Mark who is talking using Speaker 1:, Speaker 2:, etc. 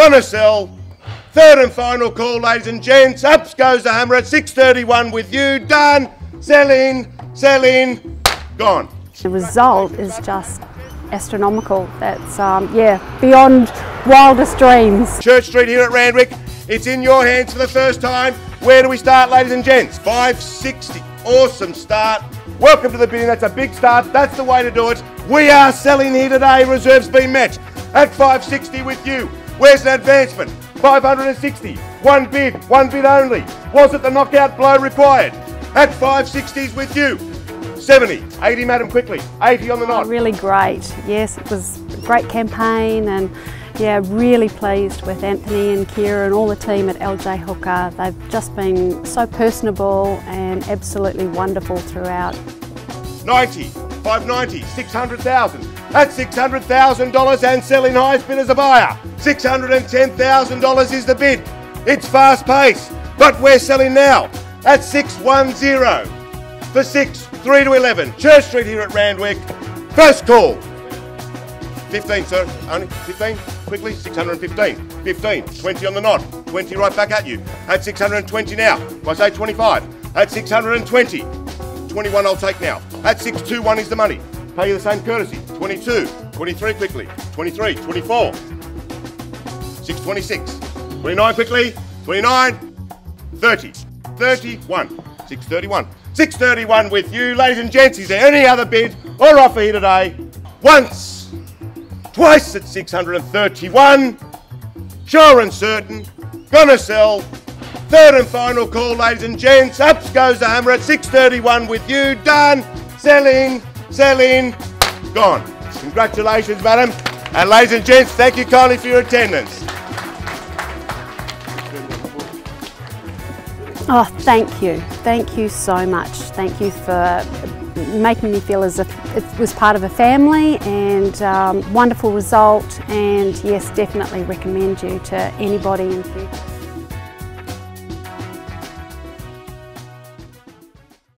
Speaker 1: Gonna sell. Third and final call, ladies and gents. Up goes the hammer at 6.31 with you. Done. Selling. Selling. Gone.
Speaker 2: The result is just astronomical. That's, um, yeah, beyond wildest dreams.
Speaker 1: Church Street here at Randwick. It's in your hands for the first time. Where do we start, ladies and gents? 560. Awesome start. Welcome to the bidding. That's a big start. That's the way to do it. We are selling here today. Reserves been met at 560 with you. Where's an advancement? 560. One bid, one bid only. Was it the knockout blow required? At 560s with you. 70, 80 madam quickly, 80 on the oh, knot.
Speaker 2: Really great. Yes, it was a great campaign and yeah, really pleased with Anthony and Kira and all the team at LJ Hooker. They've just been so personable and absolutely wonderful throughout.
Speaker 1: 90, 590, 600,000. That's $600,000 and selling highest bid as a buyer. $610,000 is the bid. It's fast pace, but we're selling now at 610 for 6, 3 to 11. Church Street here at Randwick. First call. 15, sir. Only 15. Quickly. 615. 15. 20 on the knot. 20 right back at you. At 620 now. If I say 25. At 620. 21 I'll take now. At 621 is the money. Pay you the same courtesy. 22. 23 quickly. 23. 24. 626. 29 quickly. 29. 30. 31. 631. 631 with you. Ladies and gents, is there any other bid or offer here today? Once, twice at 631. Sure and certain. Gonna sell. Third and final call, ladies and gents. Up goes the hammer at 631 with you. Done. Selling. Selling. Gone. Congratulations, madam. And ladies and gents, thank you kindly for your attendance.
Speaker 2: Oh, thank you. Thank you so much. Thank you for making me feel as if it was part of a family and um, wonderful result and yes, definitely recommend you to anybody in future.